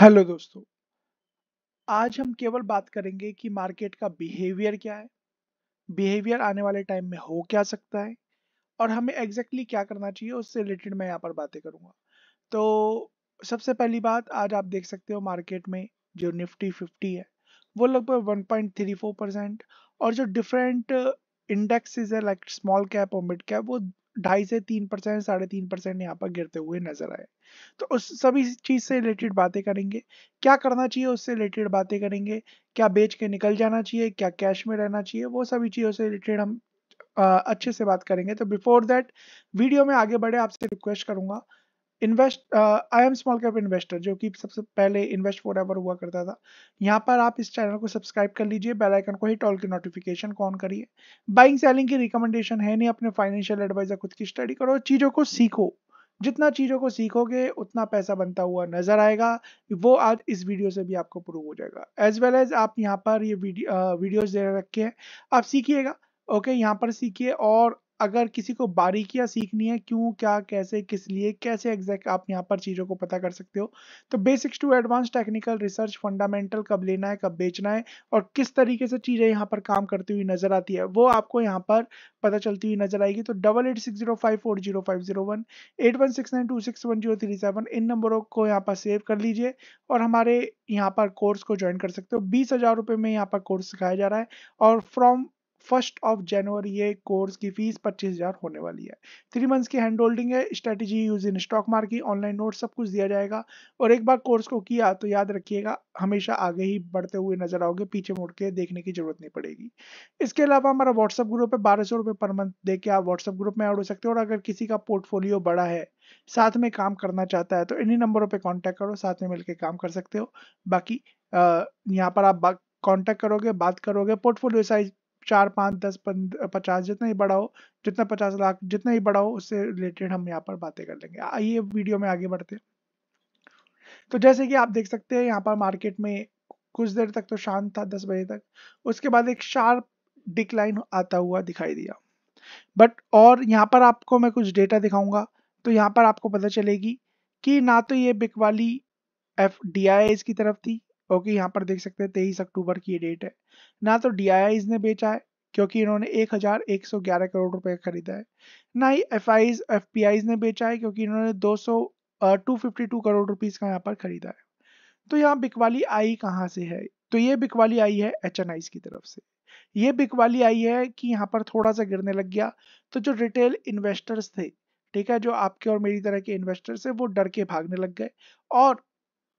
Hello दोस्तों। आज हम केवल बात करेंगे कि मार्केट का बिहेवियर क्या है, बिहेवियर आने वाले टाइम में हो क्या सकता है, और हमें एग्जैक्टली exactly क्या करना चाहिए, उससे रिलेटेड मैं यहाँ पर बातें करूँगा। तो सबसे पहली बात, आज आप देख सकते हो मार्केट में जो निफ्टी फिफ्टी है, वो लगभग 1.34 परसेंट, और जो डिफरेंट इंडेक्सेस है लाइक स्मॉल कैप और मिड कैप वो ढाई से तीन परसेंट साढ़े तीन परसेंट यहाँ पर गिरते हुए नज़र आए। तो उस सभी चीज़ से रिलेटेड बातें करेंगे। क्या करना चाहिए उससे रिलेटेड बातें करेंगे? क्या बेच के निकल जाना चाहिए? क्या कैश में रहना चाहिए? वो सभी चीज़ों से रिलेटेड हम आ, अच्छे से बात करेंगे। तो बिफोर दैट वीडियो में आगे बढ़े आपसे रिक्वेस्ट करूँगा। Invest I am small cap investor जो कि सबसे पहले इन्वेस्ट फॉर एवर हुआ करता था। यहाँ पर आप इस चैनल को सब्सक्राइब कर लीजिए बेल आइकन को हिट ऑल की नोटिफिकेशन को करिए। बाइंग सेलिंग की रिकमेंडेशन है नहीं, अपने फाइनेंशियल एडवाइजर खुद की स्टडी करो, चीज़ों को सीखो। जितना चीज़ों को सीखोगे, उतना पैसा बनता हुआ नज़र आएगा। वो आज इस वीडियो से भी आपको प्रूव हो जाएगा। एज वेल एज आप यहाँ पर ये वीडियो वीडियोज़ दे रखे हैं। आप सीखिएगा ओके यहाँ पर सीखिए और अगर किसी को बारीकियाँ सीखनी है, क्यों, क्या, कैसे, किस लिए, कैसे एग्जैक्ट आप यहाँ पर चीज़ों को पता कर सकते हो तो basics to advance technical research fundamental कब लेना है, कब बेचना है और किस तरीके से चीज़ें यहाँ पर काम करती हुई नज़र आती है, वो आपको यहाँ पर पता चलती हुई नज़र आएगी तो double eight six zero five four zero five zero one eight one six nine two six one zero three seven इन नंबरों को यहाँ पर सेव कर लीजिए और हमारे यहाँ पर कोर्स को ज्वाइन कर सकते हो, बीस हज़ार रुपये में यहाँ पर कोर्स सिखाया जा रहा है और फ्रॉम फ़र्स्ट ऑफ़ जनवरी ये कोर्स की फ़ीस पच्चीस हज़ार होने वाली है। थ्री मंथ्स की हैंड होल्डिंग है strategy use in stock market online note सब कुछ दिया जाएगा। और एक बार कोर्स को किया तो याद रखिएगा, हमेशा आगे ही बढ़ते हुए नज़र आओगे, पीछे मुड़ के देखने की ज़रूरत नहीं पड़ेगी। इसके अलावा हमारा व्हाट्सअप ग्रुप है, बारह सौ पर मंथ दे के आप व्हाट्सअप ग्रुप में ऐड हो सकते हो। और अगर किसी का पोर्टफोलियो बड़ा है, साथ में काम करना चाहता है तो इन्हीं नंबरों पर कॉन्टैक्ट करो, साथ में मिलकर काम कर सकते हो। बाकी यहाँ पर आप कॉन्टैक्ट करोगे, बात करोगे पोर्टफोलियो साइज़ चार, पाँच, दस पचास जितना ही बड़ा हो, जितना पचास लाख जितना ही बड़ा हो, उससे रिलेटेड हम यहाँ पर बातें कर लेंगे। आइए वीडियो में आगे बढ़ते हैं। तो जैसे कि आप देख सकते हैं, यहाँ पर मार्केट में कुछ देर तक तो शांत था, दस बजे तक। उसके बाद एक शार्प डिक्लाइन आता हुआ दिखाई दिया। बट और यहाँ पर आपको मैं कुछ डेटा दिखाऊँगा तो यहाँ पर आपको पता चलेगी कि ना तो ये बिकवाली एफ़ डी की तरफ़ थी ओके यहाँ पर देख सकते हैं तेईस अक्टूबर की ये डेट है। ना तो डी ने बेचा है, क्योंकि इन्होंने एक हज़ार एक सौ ग्यारह करोड़ रुपए खरीदा है। ना ही एफ़ आईज ने बेचा है, क्योंकि इन्होंने दो सौ two fifty two crore rupees का यहाँ पर खरीदा है। तो यहाँ बिकवाली आई कहाँ से है? तो ये बिकवाली आई है एच की तरफ़ से। ये बिकवाली आई है कि यहाँ पर थोड़ा सा गिरने लग गया। तो जो रिटेल इन्वेस्टर्स थे, ठीक है, जो आपके और मेरी तरह के इन्वेस्टर्स है, वो डर के भागने लग गए। और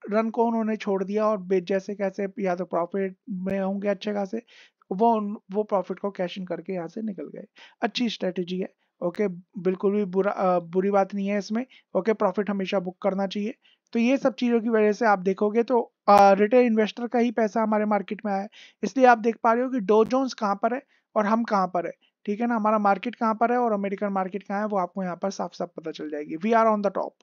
रन को उन्होंने छोड़ दिया और जैसे कैसे या तो प्रॉफिट में होंगे अच्छे खासे वो वो प्रॉफिट को कैश इन करके यहाँ से निकल गए। अच्छी स्ट्रेटेजी है ओके बिल्कुल भी बुरा आ, बुरी बात नहीं है इसमें ओके प्रॉफिट हमेशा बुक करना चाहिए। तो ये सब चीज़ों की वजह से आप देखोगे तो रिटेल इन्वेस्टर का ही पैसा हमारे मार्केट में आया इसलिए आप देख पा रहे हो कि डो जोन्स कहाँ पर है और हम कहाँ पर है ठीक है ना? हमारा मार्केट कहाँ पर है और अमेरिकन मार्केट कहाँ है वो आपको यहाँ पर साफ़ साफ़ पता चल जाएगी। We are on the top.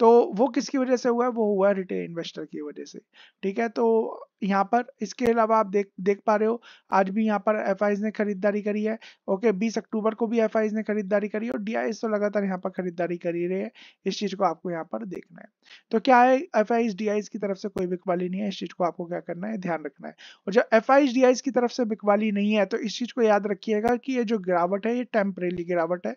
तो वो किसकी वजह से हुआ है? वो हुआ है रिटेल इन्वेस्टर की वजह से। ठीक है तो यहाँ पर इसके अलावा आप देख देख पा रहे हो, आज भी यहाँ पर एफ़ ने खरीदारी करी है। ओके 20 अक्टूबर को भी एफ़ ने खरीदारी करी है और डीआईएस तो लगातार यहाँ पर खरीदारी करी रहे हैं। इस चीज़ को आपको यहाँ पर देखना है। तो क्या है एफ़ आई की तरफ़ से कोई बिकवाली नहीं है। इस चीज़ को आपको क्या करना है, ध्यान रखना है। और जब एफ़ आई की तरफ़ से बिकवाली नहीं है तो इस चीज़ को याद रखिएगा कि ये जो गिरावट है, ये टेम्परेली गिरावट है।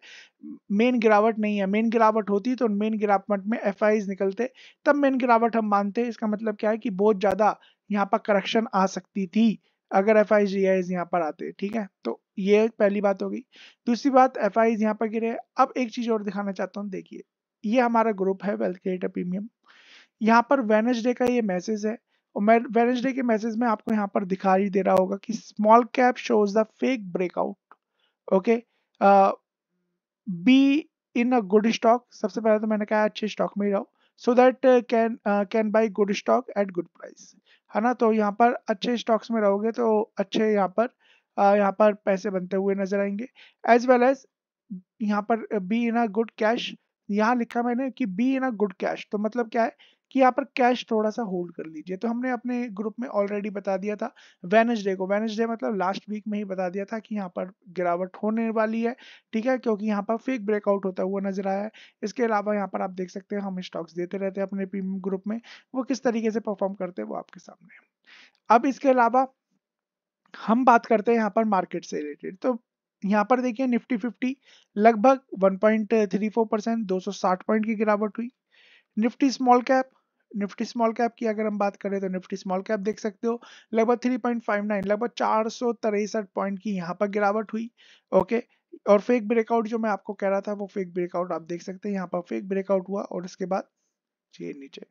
मेन गिरावट नहीं है। मेन गिरावट होती तो मेन गिरावट में एफ़ निकलते। तब मेन गिरावट हम मानते। हैं इसका मतलब क्या है कि बहुत ज़्यादा यहाँ पर करेक्शन आ सकती थी, अगर एफ़ आई जी यहाँ पर आते। ठीक है? तो ये पहली बात होगी दूसरी बात एफ़ आई यहाँ पर गिरे। अब एक चीज़ और दिखाना चाहता हूँ। देखिए, ये हमारा ग्रुप है वेल्थ क्रिएटर प्रीमियम यहाँ पर वेनसडे का ये मैसेज है। और मैं वेनसडे के मैसेज में आपको यहाँ पर दिखाई दे रहा होगा कि small cap shows the fake breakout okay be in a good stock सबसे पहले तो मैंने कहा अच्छे स्टॉक में ही रहो so that can can buy good stock at good price है ना? तो यहाँ पर अच्छे स्टॉक्स में रहोगे तो अच्छे यहाँ पर uh, यहाँ पर पैसे बनते हुए नज़र आएँगे. एज वेल एज यहाँ पर be in a good cash यहाँ लिखा मैंने कि be in a good cash तो मतलब क्या है? कि यहाँ पर कैश थोड़ा सा होल्ड कर लीजिए। तो हमने अपने ग्रुप में ऑलरेडी बता दिया था वेनसडे को। वेनसडे मतलब लास्ट वीक में ही बता दिया था कि यहाँ पर गिरावट होने वाली है, ठीक है? क्योंकि यहाँ पर फेक ब्रेकआउट होता हुआ नज़र आया है। इसके अलावा यहाँ पर आप देख सकते हैं हम स्टॉक्स देते रहते हैं अपने प्रीमियम ग्रुप में। वो किस तरीके से परफॉर्म करते हैं वो आपके सामने अब इसके अलावा हम बात करते हैं यहाँ पर मार्केट से रिलेटेड तो यहाँ पर देखिए निफ्टी फिफ्टी लगभग 1.34 परसेंट दो पॉइंट की गिरावट हुई। Nifty small cap Nifty small cap की अगर हम बात करें तो निफ्टी स्मॉल कैप देख सकते हो, लगभग 3.59 लगभग चार पॉइंट की यहाँ पर गिरावट हुई ओके और फेक ब्रेकआउट जो मैं आपको कह रहा था, वो फेक ब्रेकआउट आप देख सकते हैं, यहाँ पर फेक ब्रेकआउट हुआ और इसके बाद ये नीचे।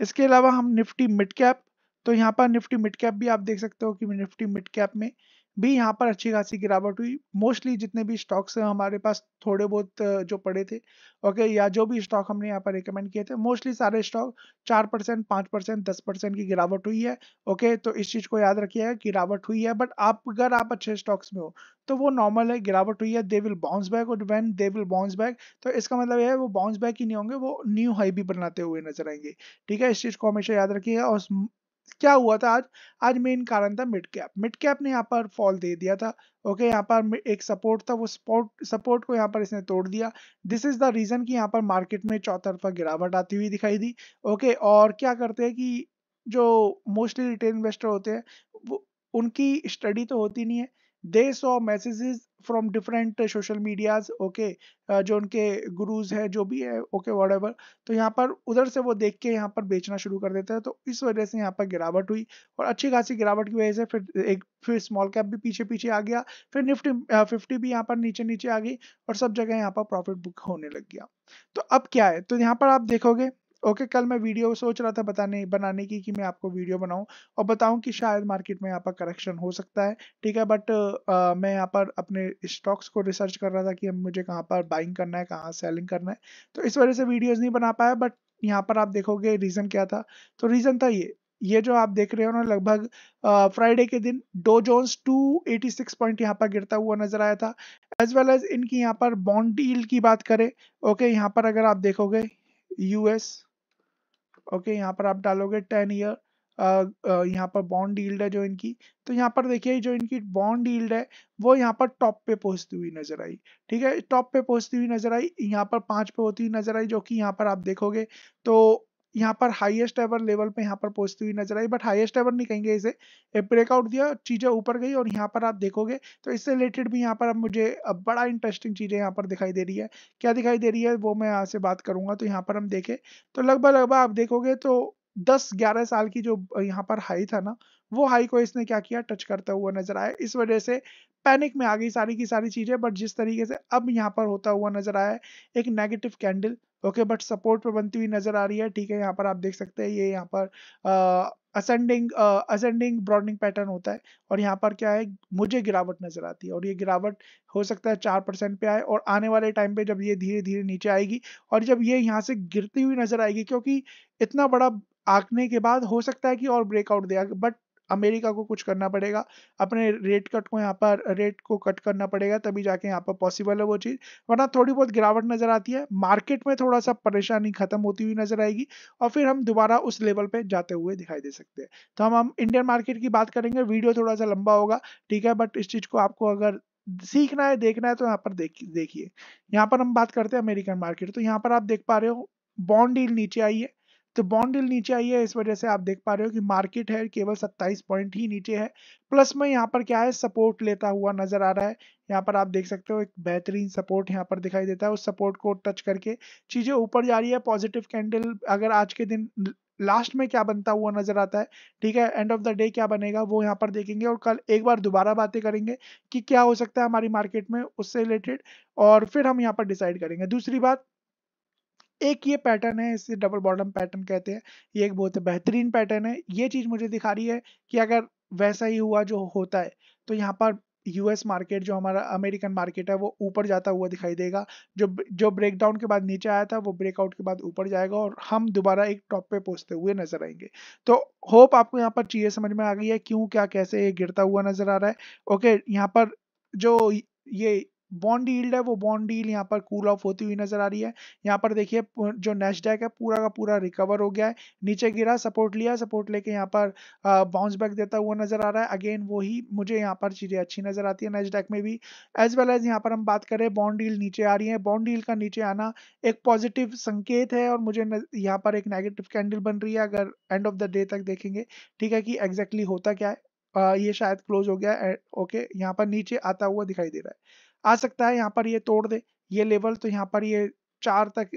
इसके अलावा हम निफ्टी मिड कैप तो यहाँ पर निफ्टी मिड कैप भी आप देख सकते हो कि निफ्टी मिड कैप में भी यहाँ पर अच्छी खासी गिरावट हुई। मोस्टली जितने भी स्टॉक्स हमारे पास थोड़े बहुत जो पड़े थे ओके या जो भी स्टॉक हमने यहाँ पर रिकमेंड किए थे मोस्टली सारे स्टॉक चार परसेंट, पाँच परसेंट, दस परसेंट की गिरावट हुई है ओके तो इस चीज़ को याद रखिएगा गिरावट हुई है बट आप, अगर आप अच्छे स्टॉक्स में हो तो वो नॉर्मल है, गिरावट हुई है दे विल बाउंस बैक और when they will bounce back तो इसका मतलब यह है, वो बाउंस बैक ही नहीं होंगे, वो न्यू हाई भी बनाते हुए नज़र आएँगे। ठीक है, इस चीज़ को हमेशा याद रखिएगा और क्या हुआ था आज? आज मेन कारण था मिड कैप मिड कैप ने यहाँ पर फॉल दे दिया था। ओके यहाँ पर एक सपोर्ट था, वो सपोर्ट सपोर्ट को यहाँ पर इसने तोड़ दिया। दिस इज़ द रीजन कि यहाँ पर मार्केट में चौतरफा गिरावट आती हुई दिखाई दी। ओके और क्या करते हैं कि जो मोस्टली रिटेल इन्वेस्टर होते हैं, वो उनकी स्टडी तो होती नहीं है। They saw messages from different social medias okay जो उनके गुरुज है, जो भी है ओके वट एवर तो यहाँ पर उधर से वो देख के यहाँ पर बेचना शुरू कर देते हैं तो इस वजह से यहाँ पर गिरावट हुई और अच्छी खासी गिरावट की वजह से फिर एक फिर स्मॉल कैप भी पीछे पीछे आ गया, फिर निफ्टी फिफ्टी भी यहाँ पर नीचे नीचे आ गई और सब जगह यहाँ पर प्रॉफिट बुक होने लग गया। तो अब क्या है? तो यहाँ पर आप देखोगे ओके okay, कल मैं वीडियो सोच रहा था बताने बनाने की कि मैं आपको वीडियो बनाऊँ और बताऊँ कि शायद मार्केट में यहाँ पर करेक्शन हो सकता है ठीक है? बट आ, मैं यहाँ पर अपने स्टॉक्स को रिसर्च कर रहा था कि मुझे कहाँ पर बाइंग करना है कहाँ सेलिंग करना है तो इस वजह से वीडियोज़ नहीं बना पाया बट यहाँ पर आप देखोगे रीजन क्या था? तो रीजन था ये ये जो आप देख रहे हो ना लगभग फ्राइडे के दिन डो जोन्स 286 पॉइंट यहाँ पर गिरता हुआ नज़र आया था एज वेल एज इनकी यहाँ पर बॉन्ड डील की बात करें ओके? यहाँ पर अगर आप देखोगे यूएस ओके, यहाँ पर आप डालोगे टेन ईयर यहाँ पर बॉन्ड डील्ड है जो इनकी तो यहाँ पर देखिए जो इनकी बॉन्ड डील्ड है, वो यहाँ पर टॉप पे पहुँचती हुई नज़र आई, ठीक है? टॉप पे पहुँचती हुई नज़र आई, यहाँ पर पाँच पे होती हुई नज़र आई, जो कि यहाँ पर आप देखोगे तो यहाँ पर हाईएस्ट एवर लेवल पे यहाँ पर पहुँचती हुई नज़र आई बट हाईएस्ट एवर नहीं कहेंगे इसे। ब्रेकआउट दिया, चीज़ें ऊपर गई और यहाँ पर आप देखोगे तो इससे रिलेटेड भी यहाँ पर अब मुझे अब बड़ा इंटरेस्टिंग चीज़ें यहाँ पर दिखाई दे रही है। क्या दिखाई दे रही है, वो मैं यहाँ से बात करूँगा तो यहाँ पर हम देखें तो लगभग लगभग आप देखोगे तो दस ग्यारह साल की जो यहाँ पर हाई था ना, वो हाई को इसने क्या किया टच करता हुआ नज़र आया। इस वजह से पैनिक में आ गई सारी की सारी चीज़ें बट जिस तरीके से अब यहाँ पर होता हुआ नज़र आया है, एक negative candle okay but support पे बनती हुई नज़र आ रही है, ठीक है, यहाँ पर आप देख सकते हैं, ये यहाँ पर असेंडिंग असेंडिंग ब्रॉडनिंग पैटर्न होता है, और यहाँ पर क्या है, मुझे गिरावट नज़र आती है, और ये गिरावट हो सकता है चार परसेंट पे आए, और आने वाले टाइम पे जब ये धीरे धीरे नीचे आएगी, और जब ये यहाँ से गिरती हुई नज़र आएगी, क्योंकि इतना बड़ा आंकने के बाद हो सकता है कि और ब्रेकआउट देगा बट अमेरिका को कुछ करना पड़ेगा। अपने रेट कट को यहाँ पर रेट को कट करना पड़ेगा, तभी जाके यहाँ पर पॉसिबल है वो चीज़। वरना थोड़ी बहुत गिरावट नज़र आती है मार्केट में थोड़ा सा परेशानी खत्म होती हुई नज़र आएगी और फिर हम दोबारा उस लेवल पे जाते हुए दिखाई दे सकते हैं। तो हम हम इंडियन मार्केट की बात करेंगे वीडियो थोड़ा सा लंबा होगा, ठीक है? बट इस चीज़ को आपको अगर सीखना है, देखना है तो यहाँ पर देखिए। यहाँ पर हम बात करते हैं अमेरिकन मार्केट तो यहाँ पर आप देख पा रहे हो बॉन्ड डील नीचे आई है। तो बॉन्ड नीचे आई है, इस वजह से आप देख पा रहे हो कि मार्केट है, केवल 27 पॉइंट ही नीचे है। प्लस में यहाँ पर क्या है सपोर्ट लेता हुआ नज़र आ रहा है। यहाँ पर आप देख सकते हो एक बेहतरीन सपोर्ट यहाँ पर दिखाई देता है, उस सपोर्ट को टच करके। चीज़ें ऊपर जा रही है पॉजिटिव कैंडल अगर आज के दिन लास्ट में क्या बनता हुआ नज़र आता है, ठीक है एंड ऑफ़ द डे क्या बनेगा, वो यहाँ पर देखेंगे और कल एक बार दोबारा बातें करेंगे कि क्या हो सकता है हमारी मार्केट में उससे रिलेटेड और फिर हम यहाँ पर डिसाइड करेंगे। दूसरी बात एक ये पैटर्न है, इसे डबल बॉटम पैटर्न कहते हैं। ये एक बहुत बेहतरीन पैटर्न है। ये चीज़ मुझे दिखा रही है कि अगर वैसा ही हुआ जो होता है तो यहाँ पर यूएस मार्केट जो हमारा अमेरिकन मार्केट है, वो ऊपर जाता हुआ दिखाई देगा। जो जो ब्रेकडाउन के बाद नीचे आया था, वो ब्रेकआउट के बाद ऊपर जाएगा और हम दोबारा एक टॉप पे पहुँचते हुए नज़र आएँगे। तो होप आपको यहाँ पर चीज़ें समझ में आ गई है, क्यों, क्या, कैसे ये गिरता हुआ नज़र आ रहा है। ओके यहाँ पर जो ये बॉन्ड डील्ड है वो बॉन्ड डील यहाँ पर कूल ऑफ़ होती हुई नज़र आ रही है। यहाँ पर देखिए जो नेशडेक है पूरा का पूरा रिकवर हो गया है। नीचे गिरा सपोर्ट लिया सपोर्ट लेके यहाँ पर बाउंस बैक देता हुआ नज़र आ रहा है। अगेन वही मुझे यहाँ पर चीज़ें अच्छी नज़र आती है नेशडेक में भी। एज वेल एज यहाँ पर हम बात करें बॉन्ड डील नीचे आ रही है। बॉन्ड डील का नीचे आना एक पॉजिटिव संकेत है और मुझे यहाँ पर एक नेगेटिव कैंडल बन रही है। अगर एंड ऑफ़ द डे तक देखेंगे ठीक है कि एग्जैक्टली exactly होता क्या है? आ, ये शायद क्लोज हो गया ओके यहाँ पर नीचे आता हुआ दिखाई दे रहा है। आ सकता है, यहाँ पर ये तोड़ दे, ये लेवल तो यहाँ पर ये चार तक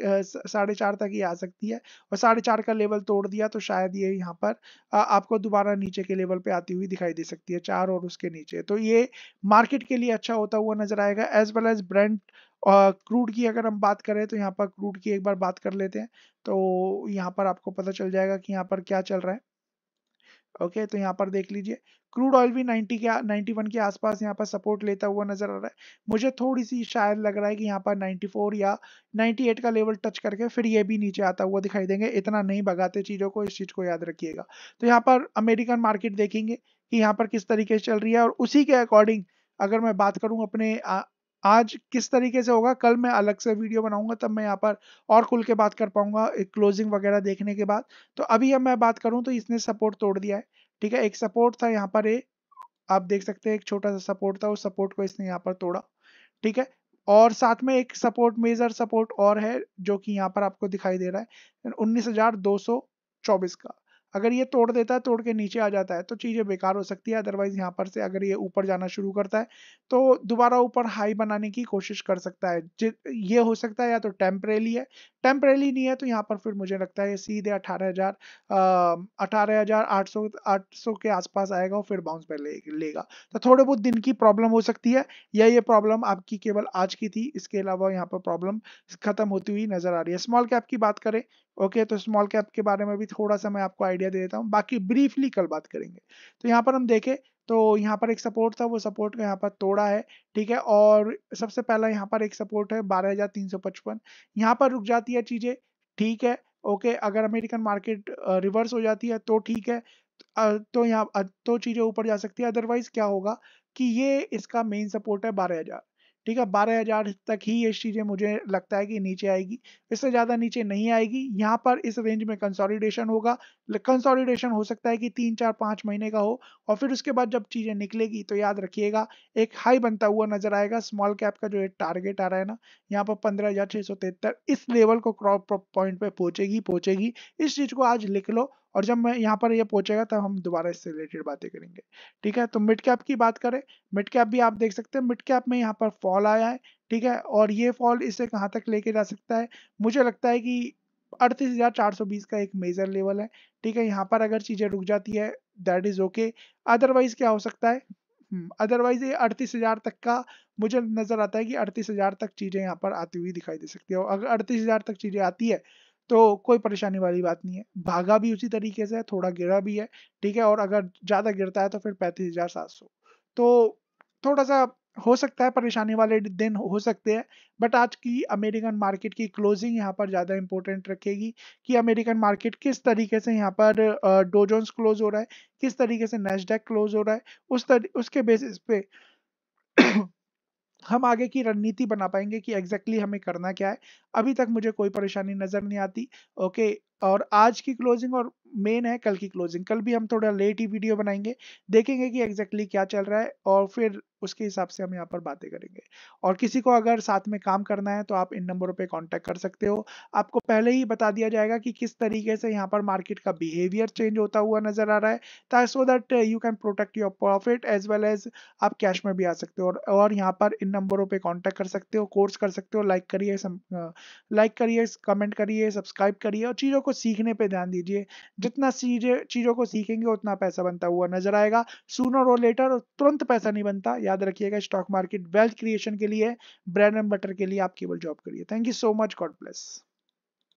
साढ़े चार तक ही आ सकती है और साढ़े चार का लेवल तोड़ दिया तो शायद ये यहाँ पर आपको दोबारा नीचे के लेवल पे आती हुई दिखाई दे सकती है, चार और उसके नीचे। तो ये मार्केट के लिए अच्छा होता हुआ नज़र आएगा as well as Brent crude की अगर हम बात करें तो यहाँ पर क्रूड की एक बार बात कर लेते हैं तो यहाँ पर आपको पता चल जाएगा कि यहाँ पर क्या चल रहा है। ओके तो यहाँ पर देख लीजिए क्रूड ऑयल भी 90 के 91 के आसपास यहाँ पर सपोर्ट लेता हुआ नज़र आ रहा है। मुझे थोड़ी सी शायद लग रहा है कि यहाँ पर 94 या 98 का लेवल टच करके फिर ये भी नीचे आता हुआ दिखाई देंगे। इतना नहीं भगाते चीज़ों को, इस चीज़ को याद रखिएगा। तो यहाँ पर अमेरिकन मार्केट देखेंगे कि यहाँ पर किस तरीके से चल रही है और उसी के अकॉर्डिंग अगर मैं बात करूँ अपने आज किस तरीके से होगा? कल मैं अलग से वीडियो बनाऊँगा, तब मैं यहाँ पर और खुल के बात कर पाऊँगा क्लोजिंग वगैरह देखने के बाद। तो अभी अब मैं बात करूँ तो इसने सपोर्ट तोड़ दिया है, ठीक है? एक सपोर्ट था यहाँ पर ए, आप देख सकते हैं, एक छोटा सा सपोर्ट था, उस सपोर्ट को इसने यहाँ पर तोड़ा, ठीक है? और साथ में एक सपोर्ट मेजर सपोर्ट और है, जो कि यहाँ पर आपको दिखाई दे रहा है, उन्नीस का। अगर ये तोड़ देता है तोड़ के नीचे आ जाता है तो चीज़ें बेकार हो सकती है। अदरवाइज़ यहाँ पर से अगर ये ऊपर जाना शुरू करता है तो दोबारा ऊपर हाई बनाने की कोशिश कर सकता है। ये हो सकता है या तो टेम्परेली है। टेम्परेली नहीं है तो यहाँ पर फिर मुझे लगता है सीधे अठारह हज़ार अठारह हज़ार आठ सौ आठ सौ के आसपास आएगा और फिर बाउंस बैक ले, लेगा। तो थोड़े बहुत दिन की प्रॉब्लम हो सकती है। या ये प्रॉब्लम आपकी केवल आज की थी इसके अलावा यहाँ पर प्रॉब्लम खत्म होती हुई नज़र आ रही है। स्मॉल कैप की बात करें ओके तो स्मॉल कैप के बारे में भी थोड़ा सा मैं आपको आइडिया दे देता हूँ। बाकी ब्रीफली कल बात करेंगे। तो यहाँ पर हम देखें तो यहाँ पर एक सपोर्ट था, वो सपोर्ट को यहाँ पर तोड़ा है, ठीक है? और सबसे पहला यहाँ पर एक सपोर्ट है, बारह हज़ार तीन सौ पचपन। यहाँ पर रुक जाती है चीज़ें, ठीक है? ओके अगर अमेरिकन मार्केट रिवर्स हो जाती है तो ठीक है। तो यहाँ तो चीज़ें ऊपर जा सकती है। अदरवाइज़ क्या होगा कि ये इसका मेन सपोर्ट है बारह हज़ार। ठीक है, बारह हज़ार तक ही ये चीज़ें मुझे लगता है कि नीचे आएगी। इससे ज़्यादा नीचे नहीं आएगी। यहाँ पर इस रेंज में कंसोलिडेशन होगा। कंसोलिडेशन हो सकता है कि तीन, चार, पाँच महीने का हो और फिर उसके बाद जब चीज़ें निकलेगी तो याद रखिएगा, एक हाई बनता हुआ नज़र आएगा। स्मॉल कैप का जो टारगेट आ रहा है ना, यहाँ पर पंद्रह हज़ार छः सौ इस लेवल को क्रॉप पॉइंट पे पहुंचेगी पहुंचेगी। इस चीज़ को आज लिख लो। और जब मैं यहाँ पर ये पहुंचेगा तब हम दोबारा इससे रिलेटेड बातें करेंगे। ठीक है? तो मिड कैप की बात करें मिड कैप भी आप देख सकते हैं मिड कैप में यहाँ पर फॉल आया है ठीक है? और ये फॉल इसे कहाँ तक लेके जा सकता है? मुझे लगता है कि अड़तीस हज़ार चार सौ बीस का एक मेजर लेवल है ठीक है? यहाँ पर अगर चीज़ें रुक जाती है दैट इज़ ओके। अदरवाइज़ क्या हो सकता है? अदरवाइज़ हम्म, ये अड़तीस हज़ार तक का मुझे नज़र आता है कि अड़तीस हज़ार तक चीज़ें यहाँ पर आती हुई दिखाई दे सकती है और अगर अड़तीस हज़ार तक चीज़ें आती है तो कोई परेशानी वाली बात नहीं है। भागा भी उसी तरीके से थोड़ा गिरा भी है ठीक है और अगर ज़्यादा गिरता है तो फिर पैंतीस हज़ार सात सौ। तो थोड़ा सा हो सकता है परेशानी वाले दिन हो सकते हैं बट आज की अमेरिकन मार्केट की क्लोजिंग यहाँ पर ज़्यादा इंपॉर्टेंट रखेगी कि अमेरिकन मार्केट किस तरीके से यहाँ पर डोजोन्स क्लोज हो रहा है किस तरीके से नेशडेक क्लोज हो रहा है उस तर, उसके बेसिस पे हम आगे की रणनीति बना पाएँगे कि एग्जैक्टली exactly हमें करना क्या है। अभी तक मुझे कोई परेशानी नज़र नहीं आती ओके और आज की क्लोजिंग और मेन है कल की क्लोजिंग कल भी हम थोड़ा लेट ही वीडियो बनाएँगे देखेंगे कि एग्जैक्टली exactly क्या चल रहा है और फिर उसके हिसाब से हम यहाँ पर बातें करेंगे। और किसी को अगर साथ में काम करना है तो आप इन नंबरों पे कांटेक्ट कर सकते हो। आपको पहले ही बता दिया जाएगा कि किस तरीके से यहाँ पर मार्केट का बिहेवियर चेंज होता हुआ नज़र आ रहा है ताकि so that you can protect your profit as well as आप कैश में भी आ सकते हो। और, और यहाँ पर इन नंबरों पर कॉन्टेक्ट कर सकते हो कोर्स कर सकते हो लाइक करिए लाइक करिए कमेंट करिए सब्सक्राइब करिए और चीज़ों को सीखने पर ध्यान दीजिए। जितना चीज़ों को सीखेंगे, उतना पैसा बनता हुआ नज़र आएगा। सूनर और लेटर तुरंत पैसा नहीं बनता। याद रखिएगा स्टॉक मार्केट वेल्थ क्रिएशन के लिए ब्रेड एंड बटर के लिए आप केवल जॉब करिए। Thank you so much God bless